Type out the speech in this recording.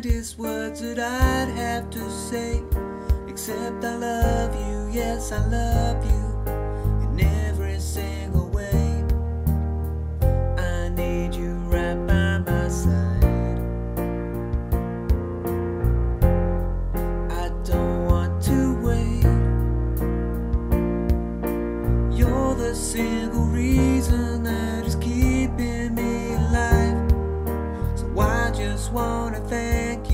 kindest words that I'd have to say. Except I love you, yes, I love you in every single way. I need you right by my side. I don't want to wait. You're the single reason that I just wanna thank